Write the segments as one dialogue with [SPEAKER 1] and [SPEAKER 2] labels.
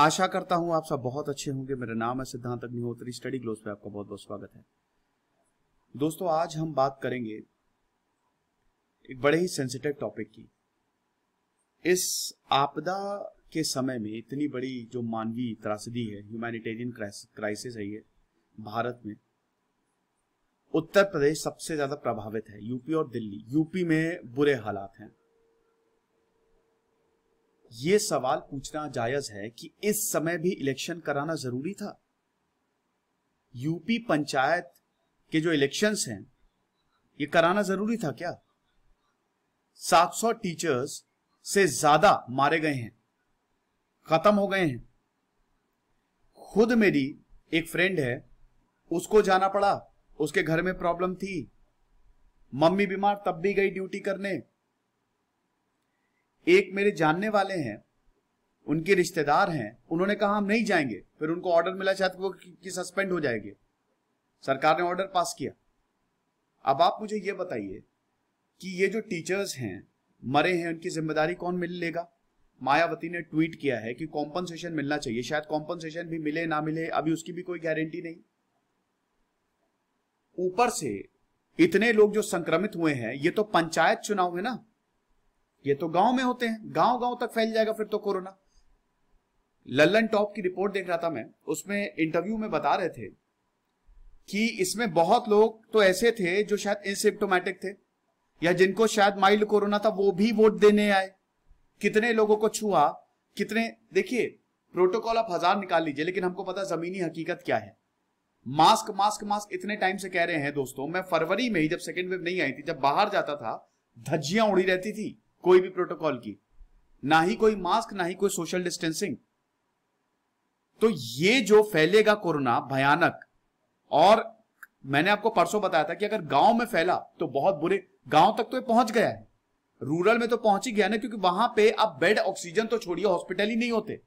[SPEAKER 1] आशा करता हूँ आप सब बहुत अच्छे होंगे। मेरा नाम है सिद्धांत अग्निहोत्री। स्टडी ग्लोस पे आपका बहुत बहुत स्वागत है। दोस्तों, आज हम बात करेंगे एक बड़े ही सेंसिटिव टॉपिक की। इस आपदा के समय में इतनी बड़ी जो मानवीय त्रासदी है ह्यूमैनिटेरियन क्राइसिस है ये, भारत में, उत्तर प्रदेश सबसे ज़्यादा प्रभावित है। यूपी और दिल्ली। यूपी में बुरे हालात हैं। ये सवाल पूछना जायज़ है कि इस समय भी इलेक्शन कराना ज़रूरी था। यूपी पंचायत के जो इलेक्शंस हैं, ये कराना ज़रूरी था क्या? 700 टीचर्स से ज़्यादा मारे गए हैं, खत्म हो गए हैं। खुद मेरी एक फ्रेंड है, उसको जाना पड़ा, उसके घर में प्रॉब्लम थी। मम्मी बीमार, तब भी गई ड्यूटी करने। एक मेरे जानने वाले हैं, उनके रिश्तेदार हैं, उन्होंने कहा हम नहीं जाएँगे, फिर उनको ऑर्डर मिला शायद वो कि सस्पेंड हो जाएँगे। सरकार ने ऑर्डर पास किया। अब आप मुझे ये बताइए कि ये जो टीचर्स हैं, मरे हैं, उनकी ज़िम्मेदारी कौन मिल लेगा? मायावती ने ट्वीट किया है कि कॉम्पनसेशन मिलना चाहिए। शायद कॉम्पनसेशन भी मिले, ना मिले, अभी उसकी भी कोई गारंटी नहीं। ऊपर से इतने लोग जो संक्रमित हुए हैं, ये तो पंचायत चुनाव है ना? ये तो गाँव में होते हैं। गाँव गाँव तक फैल जाएगा फिर तो कोरोना। लल्लन टॉप की रिपोर्ट देख रहा था मैं। उसमें इंटरव्यू में बता रहे थे कि इसमें बहुत लोग तो ऐसे थे जो शायद इनसिप्टोमेटिक थे, या जिनको शायद माइल्ड कोरोना था, वो भी वोट देने आए। कितने लोगों को छुआ, कितने, देखिए प्रोटोकॉल आप हज़ार निकाल लीजिए, लेकिन हमको पता जमीनी हकीकत क्या है। मास्क मास्क मास्क इतने टाइम से कह रहे हैं दोस्तों। मैं फरवरी में ही, जब सेकेंड वेव नहीं आई थी, जब बाहर जाता था, धज्जियाँ उड़ी रहती थी। कोई भी प्रोटोकॉल की, ना ही कोई मास्क, ना ही कोई सोशल डिस्टेंसिंग तो ये जो फैलेगा कोरोना, भयानक, और मैंने आपको परसों बताया था कि अगर गाँव में फैला तो बहुत बुरे, गाँव तक तो ये पहुँच गया है। रूरल में तो पहुँच ही गया ना, क्योंकि वहाँ पे अब बेड ऑक्सीजन तो छोड़िए, हॉस्पिटल ही नहीं होते।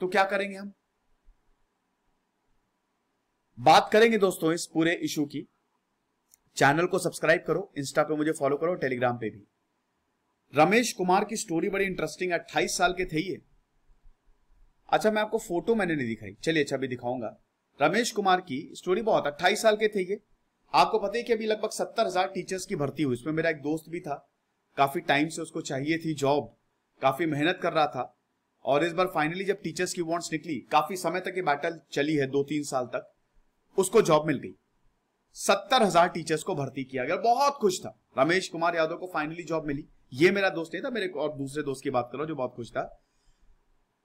[SPEAKER 1] तो क्या करेंगे हम? बात करेंगे दोस्तों इस पूरे इशू की। चैनल को सब्सक्राइब करो, इंस्टा पे मुझे फॉलो करो, टेलीग्राम पे भी। रमेश कुमार की स्टोरी बड़ी इंटरेस्टिंग अट्ठाईस साल के थे ये। अच्छा मैं आपको फ़ोटो मैंने नहीं दिखाई। चलिए अच्छा अभी दिखाऊँगा। रमेश कुमार की स्टोरी बहुत, अट्ठाईस साल के थे ये। आपको पता है कि अभी लगभग सत्तर हज़ार टीचर्स की भर्ती हुई। इसमें मेरा एक दोस्त भी था। काफ़ी टाइम से उसको चाहिए थी जॉब काफ़ी मेहनत कर रहा था। और इस बार फाइनली जब टीचर्स की वॉन्ट्स निकली, काफ़ी समय तक ये बैटल चली है दो तीन साल तक। उसको जॉब मिल गई। सत्तर हज़ार टीचर्स को भर्ती किया गया। बहुत खुश था। रमेश कुमार यादव को फाइनली जॉब मिली। ये मेरा दोस्त नहीं था, मेरे और दूसरे दोस्त की बात कर जो बहुत खुश था।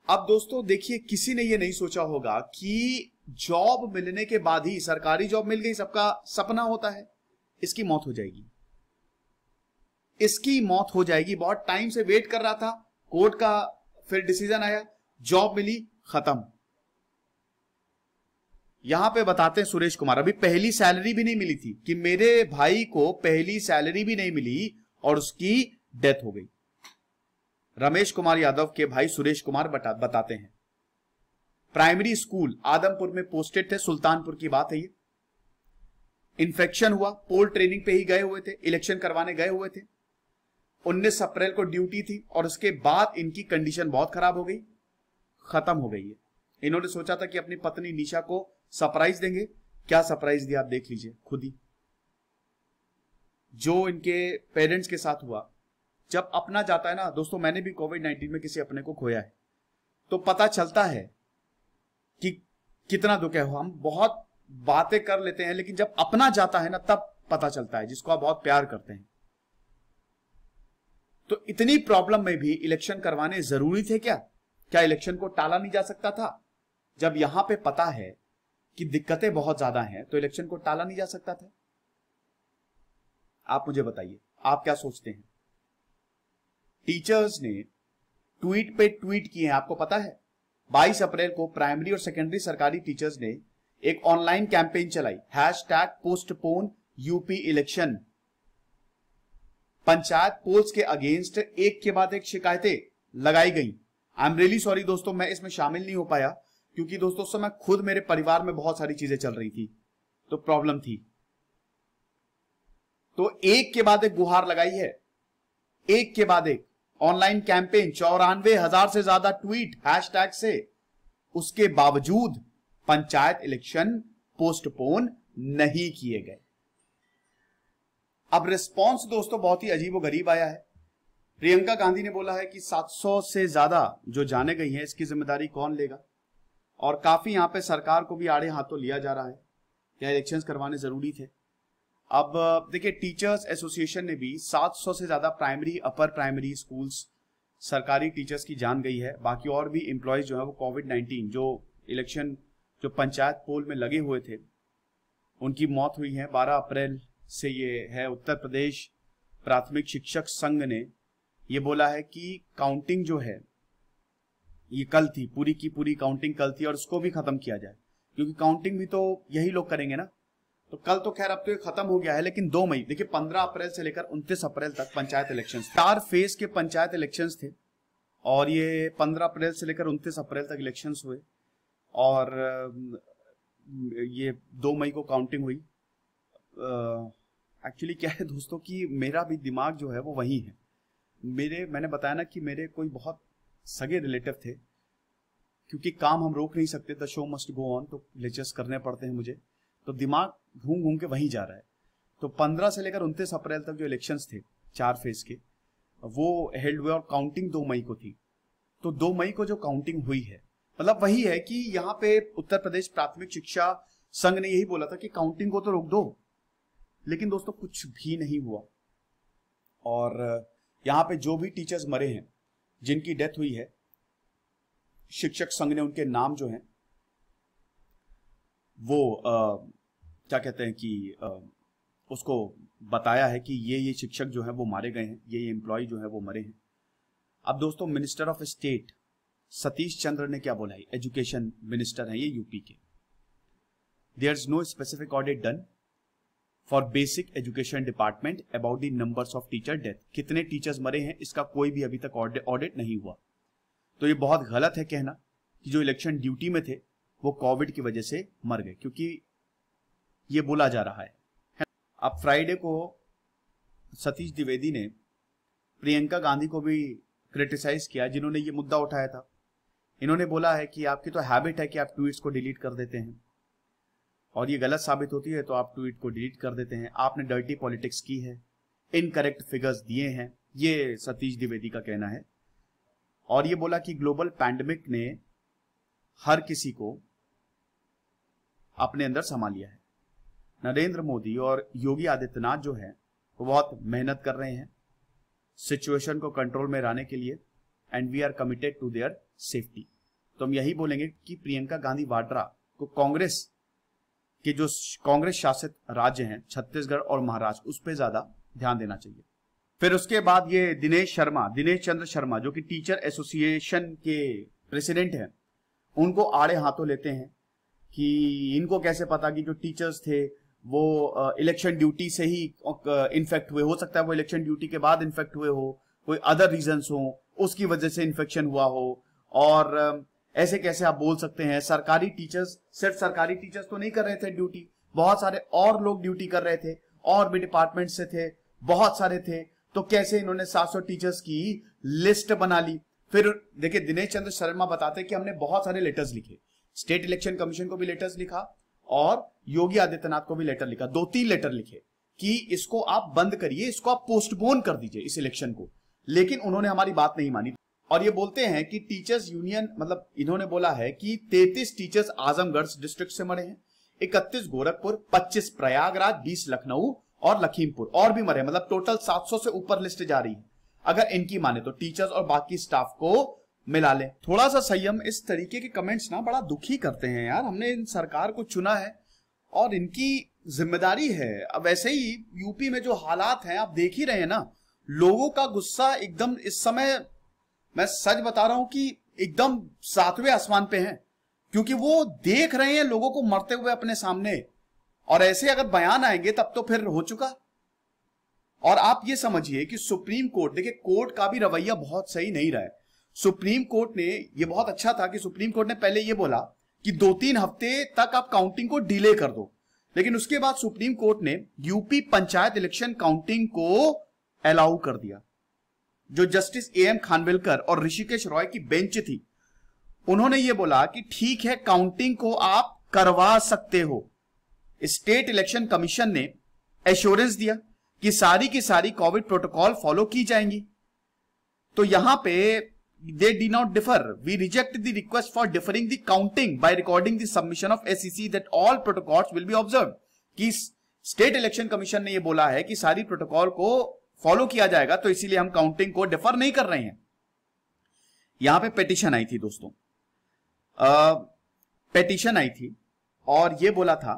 [SPEAKER 1] अब दोस्तों, देखिए, किसी ने ये नहीं सोचा होगा कि जॉब मिलने के बाद ही, सरकारी जॉब मिल गई, सबका सपना होता है। इसकी मौत हो जाएगी। इसकी मौत हो जाएगी। बहुत टाइम से वेट कर रहा था कोर्ट का फिर डिसीज़न आया जॉब मिली, खत्म। यहाँ पे बताते हैं सुरेश कुमार, अभी पहली सैलरी भी नहीं मिली थी कि मेरे भाई को पहली सैलरी भी नहीं मिली और उसकी डेथ हो गई। रमेश कुमार यादव के भाई सुरेश कुमार बता, बताते हैं। प्राइमरी स्कूल आदमपुर में पोस्टेड थे सुल्तानपुर की बात है ये। इन्फेक्शन हुआ पोल ट्रेनिंग पे ही गए हुए थे इलेक्शन करवाने गए हुए थे। 19 अप्रैल को ड्यूटी थी और उसके बाद इनकी कंडीशन बहुत खराब हो गई। खत्म हो गई है इन्होंने सोचा था कि अपनी पत्नी निशा को सरप्राइज़ देंगे। क्या सरप्राइज़ दिया आप देख लीजिए खुद ही। जो इनके पेरेंट्स के साथ हुआ जब अपना जाता है ना, दोस्तों, मैंने भी कोविड नाइन्टीन में किसी अपने को खोया है। तो पता चलता है कि कितना दुख है। हम बहुत बातें कर लेते हैं, लेकिन जब अपना जाता है ना, तब पता चलता है, जिसको आप बहुत प्यार करते हैं। तो इतनी प्रॉब्लम में भी इलेक्शन करवाने ज़रूरी थे क्या? क्या इलेक्शन को टाला नहीं जा सकता था? जब यहाँ पे पता है कि दिक्कतें बहुत ज़्यादा हैं तो इलेक्शन को टाला नहीं जा सकता था। आप मुझे बताइए, आप क्या सोचते हैं? टीचर्स ने ट्वीट पे ट्वीट किए हैं, आपको पता है? 22 अप्रैल को प्राइमरी और सेकेंडरी सरकारी टीचर्स ने एक ऑनलाइन कैंपेन चलाई hashtag postpone UP election. Panchayat polls के अगेंस्ट एक के बाद एक शिकायतें लगाई गई। आई एम रियली सॉरी दोस्तों, मैं इसमें शामिल नहीं हो पाया, क्योंकि दोस्तों समय खुद मेरे परिवार में बहुत सारी चीज़ें चल रही थी तो प्रॉब्लम थी। तो एक के बाद एक गुहार लगाई है, एक के बाद एक। ऑनलाइन कैंपेन चौरानवे हज़ार से ज़्यादा ट्वीट हैशटैग से। उसके बावजूद पंचायत इलेक्शन पोस्टपोन नहीं किए गए। अब रिस्पांस दोस्तों बहुत ही अजीब गरीब आया है। प्रियंका गांधी ने बोला है कि 700 से ज़्यादा जो जाने गई हैं, इसकी ज़िम्मेदारी कौन लेगा? और काफ़ी यहाँ पे सरकार को भी आड़े हाथों लिया जा रहा है। क्या इलेक्शंस करवाने ज़रूरी थे? अब देखिए टीचर्स एसोसिएशन ने भी 700 से ज़्यादा प्राइमरी अपर प्राइमरी स्कूल्स सरकारी टीचर्स की जान गई है। बाकी और भी एम्प्लॉयज़ जो है वो कोविड 19 जो इलेक्शन जो पंचायत पोल में लगे हुए थे, उनकी मौत हुई है। 12 अप्रैल से ये है। उत्तर प्रदेश प्राथमिक शिक्षक संघ ने ये बोला है कि काउंटिंग जो है, ये कल थी, पूरी की पूरी काउंटिंग कल थी और उसको भी खत्म किया जाए। क्योंकि काउंटिंग भी तो यही लोग करेंगे ना। तो कल तो खैर अब तो ये खत्म हो गया है, लेकिन दो मई, देखिए पंद्रह अप्रैल से लेकर उनतीस अप्रैल तक पंचायत इलेक्शन चार फ़ेज़ के पंचायत इलेक्शन थे, और ये पंद्रह अप्रैल से लेकर उनतीस अप्रैल तक इलेक्शन हुए, और ये दो मई को काउंटिंग हुई। एक्चुअली क्या है दोस्तों कि मेरा भी दिमाग जो है वो वही है। मेरे, मैंने बताया ना कि मेरे कोई बहुत सगे रिलेटिव थे, क्योंकि काम हम रोक नहीं सकते the show must go on तो लेक्चर्स करने पड़ते हैं मुझे। तो दिमाग घूम घूम के वहीं जा रहा है। तो 15 से लेकर उनतीस अप्रैल तक जो इलेक्शंस थे चार फ़ेज़ के वो हेल्ड हुए और काउंटिंग दो मई को थी। तो दो मई को जो काउंटिंग हुई है मतलब वही है कि यहाँ पे उत्तर प्रदेश प्राथमिक शिक्षा संघ ने यही बोला था कि काउंटिंग को तो रोक दो लेकिन दोस्तों कुछ भी नहीं हुआ। और यहाँ पे जो भी टीचर्स मरे हैं जिनकी डेथ हुई है शिक्षक संघ ने उनके नाम जो हैं वो आ, क्या कहते हैं कि उसको बताया है कि ये ये शिक्षक जो है वो मारे गए हैं, ये ये एम्प्लॉय जो है वो मरे हैं। अब दोस्तों minister of state Satish Chandra ने क्या बोला है? एजुकेशन मिनिस्टर है ये यूपी के। There is no specific audit done for basic education department about the numbers of teacher death कितने टीचर्स मरे हैं, इसका कोई भी अभी तक ऑडिट नहीं हुआ। तो ये बहुत गलत है कहना कि जो इलेक्शन ड्यूटी में थे, वो कोविड की वजह से मर गए, क्योंकि ये बोला जा रहा है। अब फ्राइडे को सतीश द्विवेदी ने प्रियंका गांधी को भी क्रिटिसाइज किया, जिन्होंने ये मुद्दा उठाया था। इन्होंने बोला है कि आपकी तो हैबिट है कि आप ट्वीट्स को डिलीट कर देते हैं। और ये गलत साबित होती है तो आप ट्वीट को डिलीट कर देते हैं। आपने डर्टी पॉलिटिक्स की है इनकरेक्ट फिगर्स दिए हैं। ये सतीश द्विवेदी का कहना है। और ये बोला कि ग्लोबल पैंडमिक ने हर किसी को अपने अंदर समा लिया है। नरेंद्र मोदी और योगी आदित्यनाथ जो है, वो बहुत मेहनत कर रहे हैं सिचुएशन को कंट्रोल में लाने के लिए and we are committed to their safety तो हम यही बोलेंगे कि प्रियंका गांधी वाड्रा को कांग्रेस कि जो कांग्रेस शासित राज्य हैं, छत्तीसगढ़ और महाराष्ट्र, उस पर ज़्यादा ध्यान देना चाहिए। फिर उसके बाद ये दिनेश शर्मा, दिनेश चंद्र शर्मा, जो कि टीचर एसोसिएशन के प्रेसिडेंट हैं, उनको आड़े हाथों लेते हैं कि इनको कैसे पता कि जो टीचर्स थे वो इलेक्शन ड्यूटी से ही इन्फेक्ट हुए। हो सकता है वो इलेक्शन ड्यूटी के बाद इन्फेक्ट हुए हो, कोई अदर रीजन हो, उसकी वजह से इन्फेक्शन हुआ हो। और ऐसे कैसे आप बोल सकते हैं, सरकारी टीचर्स सिर्फ़ सरकारी टीचर्स तो नहीं कर रहे थे ड्यूटी बहुत सारे और लोग ड्यूटी कर रहे थे, और भी डिपार्टमेंट से थे, बहुत सारे थे तो कैसे इन्होंने 700 टीचर्स की लिस्ट बना ली? फिर देखिए, दिनेश चंद्र शर्मा बताते कि हमने बहुत सारे लेटर्स लिखे। स्टेट इलेक्शन कमीशन को भी लेटर्स लिखा और योगी आदित्यनाथ को भी लेटर लिखा, दो तीन लेटर लिखे कि इसको आप बंद करिए, इसको आप पोस्टपोन कर दीजिए इस इलेक्शन को। लेकिन उन्होंने हमारी बात नहीं मानी। और ये बोलते हैं कि टीचर्स यूनियन मतलब इन्होंने बोला है कि 33 टीचर्स आजमगढ़ डिस्ट्रिक्ट से मरे हैं, इकतीस गोरखपुर 25 प्रयागराज 20 लखनऊ और लखीमपुर, और भी मरे मतलब टोटल 700 से ऊपर लिस्ट जा रही है। अगर इनकी माने तो टीचर्स और बाकी स्टाफ को मिला ले। थोड़ा सा संयम इस तरीके के कमेंट्स ना बड़ा दुखी करते हैं यार। हमने इन सरकार को चुना है और इनकी ज़िम्मेदारी है। अब वैसे ही यूपी में जो हालात हैं, आप देख ही रहे हैं ना, लोगों का गुस्सा एकदम इस समय मैं सच बता रहा हूँ कि एकदम सातवें आसमान पे हैं, क्योंकि वो देख रहे हैं लोगों को मरते हुए अपने सामने। और ऐसे अगर बयान आएँगे, तब तो फिर हो चुका। और आप ये समझिए कि सुप्रीम कोर्ट, देखिए, कोर्ट का भी रवैया बहुत सही नहीं रहा है। सुप्रीम कोर्ट ने, ये बहुत अच्छा था कि सुप्रीम कोर्ट ने पहले ये बोला कि दो तीन हफ़्ते तक आप काउंटिंग को डिले कर दो। लेकिन उसके बाद सुप्रीम कोर्ट ने यूपी पंचायत इलेक्शन काउंटिंग को अलाउ कर दिया। जो जस्टिस ए एम खानविलकर और ऋषिकेश रॉय की बेंच थी, उन्होंने ये बोला कि ठीक है काउंटिंग को आप करवा सकते हो। स्टेट इलेक्शन कमीशन ने एश्योरेंस दिया कि सारी की सारी कोविड प्रोटोकॉल फॉलो की जाएँगी। तो यहाँ पे they did not defer we reject the request for deferring the counting by recording the submission of SEC that all protocols will be observe कि स्टेट इलेक्शन कमीशन ने यह बोला है कि सारी प्रोटोकॉल को फॉलो किया जाएगा तो इसीलिए हम काउंटिंग को डिफर नहीं कर रहे हैं। यहाँ पे पेटिशन आई थी दोस्तों। पेटिशन आई थी और यह बोला था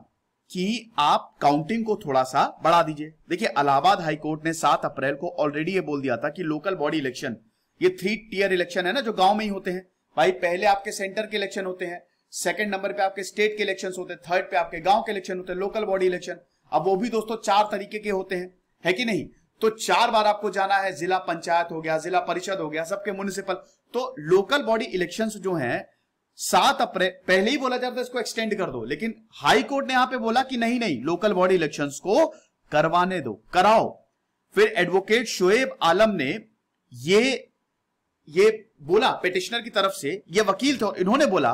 [SPEAKER 1] कि आप काउंटिंग को थोड़ा सा बढ़ा दीजिए। देखिए इलाहाबाद हाईकोर्ट ने 7 अप्रैल को ऑलरेडी ये बोल दिया था कि लोकल बॉडी इलेक्शन ये थ्री टीयर इलेक्शन है ना, जो गाँव में ही होते हैं। भाई, पहले आपके सेंटर के इलेक्शन होते हैं सेकंड नंबर पे आपके स्टेट के इलेक्शन होते हैं थर्ड पे आपके गाँव के इलेक्शन होते हैं लोकल बॉडी इलेक्शन अब वो भी दोस्तों चार तरीके के होते हैं, है कि नहीं? तो चार बार आपको जाना है, जिला पंचायत हो गया, जिला परिषद हो गया, सबके म्यूनिसिपल तो लोकल बॉडी इलेक्शन जो है, सात अप्रैल, पहले ही बोला जाता है इसको एक्सटेंड कर दो। लेकिन हाई कोर्ट ने यहाँ पे बोला कि नहीं नहीं लोकल बॉडी इलेक्शंस को करवाने दो, कराओ। फिर एडवोकेट शोएब आलम ने ये ये बोला पिटिशनर की तरफ़ से, ये वकील थे, इन्होंने बोला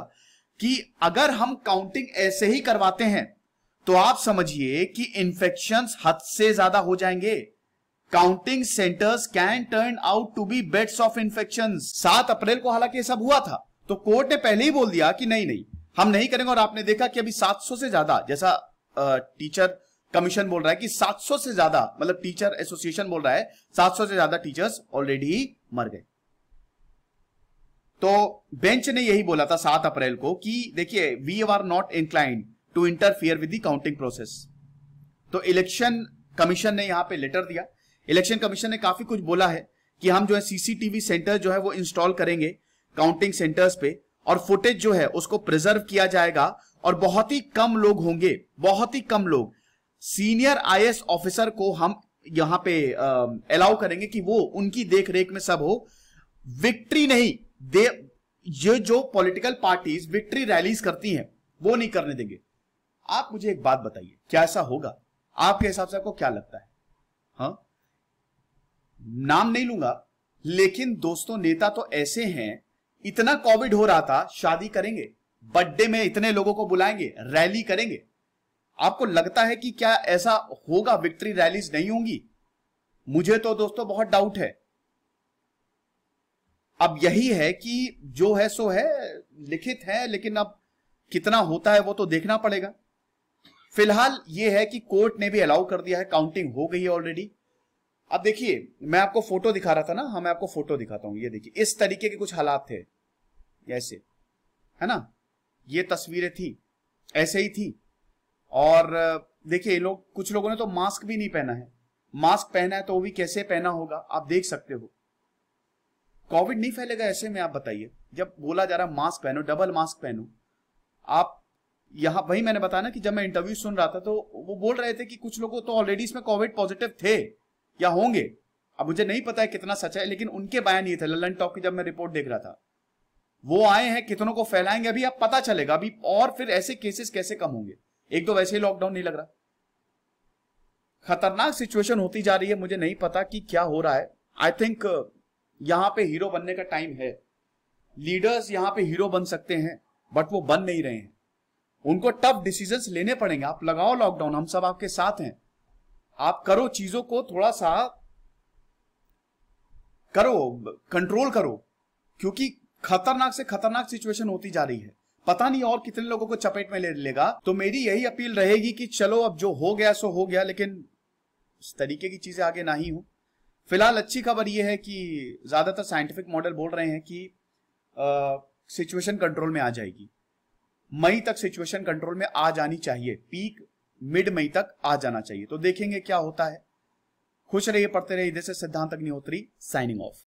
[SPEAKER 1] कि अगर हम काउंटिंग ऐसे ही करवाते हैं तो आप समझिए कि इंफेक्शंस हद से ज़्यादा हो जाएँगे। Counting centres can turn out to be beds of infection सात अप्रैल को हालाँकि सब हुआ था तो कोर्ट ने पहले ही बोल दिया कि नहीं नहीं, हम नहीं करेंगे, और आपने देखा कि अभी 700 से ज़्यादा, जैसा टीचर कमीशन बोल रहा है कि 700 से ज़्यादा मतलब टीचर एसोसिएशन बोल रहा है 700 से ज़्यादा टीचर्स ऑलरेडी मर गए। तो बेंच ने यही बोला था सात अप्रैल को कि देखिए we are not inclined to interfere with the counting process तो इलेक्शन कमीशन ने यहाँ पे लेटर दिया। इलेक्शन कमीशन ने काफ़ी कुछ बोला है कि हम जो है सीसीटीवी सेंटर जो है वो इंस्टॉल करेंगे काउंटिंग सेंटर्स पे और फुटेज जो है उसको प्रिजर्व किया जाएगा और बहुत ही कम लोग होंगे, बहुत ही कम लोग। सीनियर आईएएस ऑफिसर को हम यहाँ पे अलाउ करेंगे कि वो उनकी देख रेख में सब हो। विक्ट्री नहीं दे, ये जो पॉलिटिकल पार्टीज़ विक्ट्री रैलीज करती हैं, वो नहीं करने देंगे। आप मुझे एक बात बताइए, क्या ऐसा होगा? आपके हिसाब से आपको क्या लगता है? हा? नाम नहीं लूँगा, लेकिन दोस्तों, नेता तो ऐसे हैं, इतना कोविड हो रहा था, शादी करेंगे बर्थडे में इतने लोगों को बुलाएँगे रैली करेंगे। आपको लगता है कि क्या ऐसा होगा विक्ट्री रैलीज नहीं होंगी? मुझे तो दोस्तों बहुत डाउट है। अब यही है कि जो है सो है, लिखित है, लेकिन अब कितना होता है वो तो देखना पड़ेगा। फ़िलहाल ये है कि कोर्ट ने भी अलाउ कर दिया है काउंटिंग हो गई है ऑलरेडी अब देखिए, मैं आपको फ़ोटो दिखा रहा था ना हाँ मैं आपको फ़ोटो दिखाता हूँ, ये देखिए, इस तरीके के कुछ हालात थे, ऐसे, है ना? ये तस्वीरें थी, ऐसे ही थी। और, देखिए लोग, कुछ लोगों ने तो मास्क भी नहीं पहना है। मास्क पहना है तो वो भी कैसे पहना होगा, आप देख सकते हो। कोविड नहीं फैलेगा ऐसे में आप बताइए। जब बोला जा रहा मास्क पहनो, डबल मास्क पहनो। आप यहाँ, वही मैंने बताया ना कि जब मैं इंटरव्यू सुन रहा था तो वो बोल रहे थे कि कुछ लोग तो ऑलरेडी इसमें कोविड पॉजिटिव थे, या होंगे। अब मुझे नहीं पता है कितना सच है, लेकिन उनके बयान ये थे, ललन टॉप की जब मैं रिपोर्ट देख रहा था। वो आए हैं, कितनों को फैलाएँगे, अभी आप पता चलेगा। अभी और फिर ऐसे केसेस कैसे कम होंगे? एक तो वैसे ही लॉकडाउन नहीं लग रहा। खतरनाक सिचुएशन होती जा रही है, मुझे नहीं पता कि क्या हो रहा है। आई थिंक यहाँ पे हीरो बनने का टाइम है। लीडर्स यहाँ पे हीरो बन सकते हैं, बट वो बन नहीं रहे हैं। उनको टफ डिसीज़न लेने पड़ेंगे। आप लगाओ लॉकडाउन हम सब आपके साथ हैं। आप करो चीज़ों को थोड़ा सा, करो कंट्रोल करो, क्योंकि खतरनाक से खतरनाक सिचुएशन होती जा रही है। पता नहीं और कितने लोगों को चपेट में ले लेगा। तो मेरी यही अपील रहेगी कि चलो, अब जो हो गया सो हो गया, लेकिन इस तरीके की चीज़ें आगे ना ही हो। फ़िलहाल अच्छी खबर यह है कि ज़्यादातर साइंटिफिक मॉडल बोल रहे हैं कि सिचुएशन कंट्रोल में आ जाएगी। मई तक सिचुएशन कंट्रोल में आ जानी चाहिए। पीक मिड मई तक आ जाना चाहिए। तो देखेंगे क्या होता है। खुश रहिए, पढ़ते रहिए। इधर से सिद्धांत अग्निहोत्री साइनिंग ऑफ़